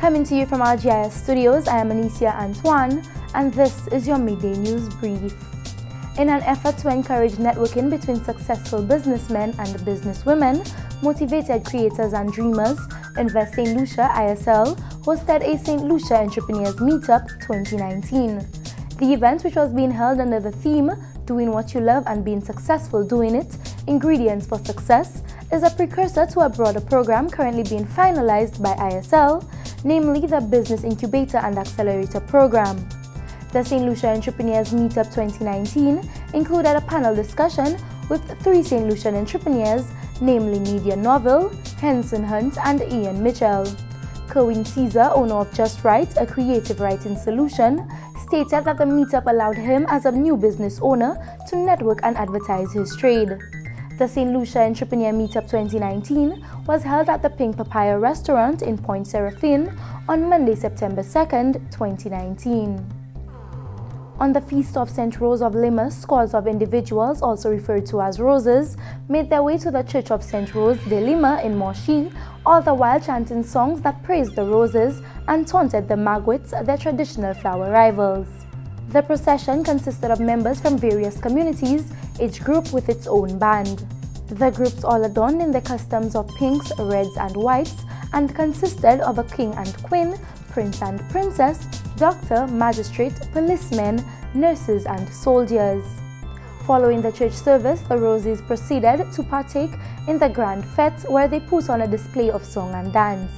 Coming to you from our GIS studios, I am Anicia Antoine, and this is your Midday News Brief. In an effort to encourage networking between successful businessmen and businesswomen, motivated creators and dreamers, Invest St. Lucia ISL hosted a St. Lucia Entrepreneurs Meetup 2019. The event, which was being held under the theme Doing What You Love and Being Successful Doing It Ingredients for Success, is a precursor to a broader program currently being finalized by ISL, namely the Business Incubator and Accelerator Program. The St. Lucia Entrepreneurs Meetup 2019 included a panel discussion with three St. Lucian entrepreneurs, namely Media Novel, Henson Hunt, and Ian Mitchell. Kerwin Caesar, owner of Just Write, a creative writing solution, stated that the meetup allowed him as a new business owner to network and advertise his trade. The St. Lucia Entrepreneur Meetup 2019 was held at the Pink Papaya restaurant in Pointe Seraphine on Monday, September 2nd, 2019. On the Feast of St. Rose of Lima, scores of individuals, also referred to as roses, made their way to the Church of St. Rose de Lima in Moshi, all the while chanting songs that praised the roses and taunted the Marguerites, their traditional flower rivals. The procession consisted of members from various communities, each group with its own band. The groups all adorned in the customs of pinks, reds and whites and consisted of a king and queen, prince and princess, doctor, magistrate, policemen, nurses and soldiers. Following the church service, the Roses proceeded to partake in the Grand Fete where they put on a display of song and dance.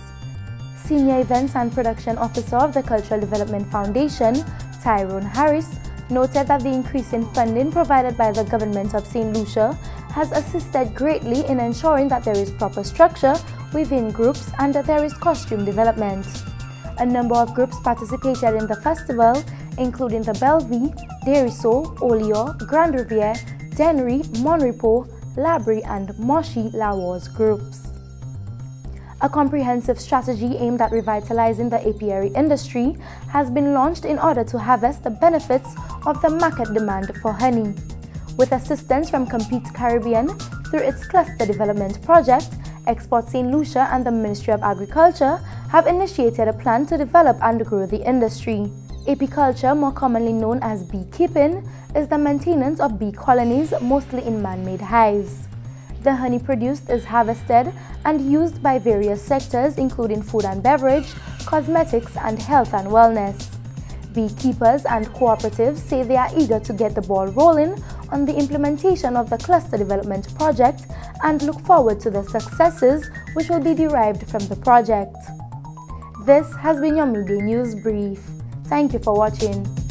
Senior Events and Production Officer of the Cultural Development Foundation, Tyrone Harris, noted that the increase in funding provided by the government of St. Lucia has assisted greatly in ensuring that there is proper structure within groups and that there is costume development. A number of groups participated in the festival, including the Bellevue, Desruisseaux, Olio, Grand Riviere, Dennery, Mon Repos, Labri and Moshi Lawas groups. A comprehensive strategy aimed at revitalizing the apiary industry has been launched in order to harvest the benefits of the market demand for honey. With assistance from Compete Caribbean through its cluster development project, Export St. Lucia and the Ministry of Agriculture have initiated a plan to develop and grow the industry. Apiculture, more commonly known as beekeeping, is the maintenance of bee colonies, mostly in man-made hives. The honey produced is harvested and used by various sectors including food and beverage, cosmetics and health and wellness. Beekeepers and cooperatives say they are eager to get the ball rolling on the implementation of the cluster development project and look forward to the successes which will be derived from the project. This has been your Midday News Brief. Thank you for watching.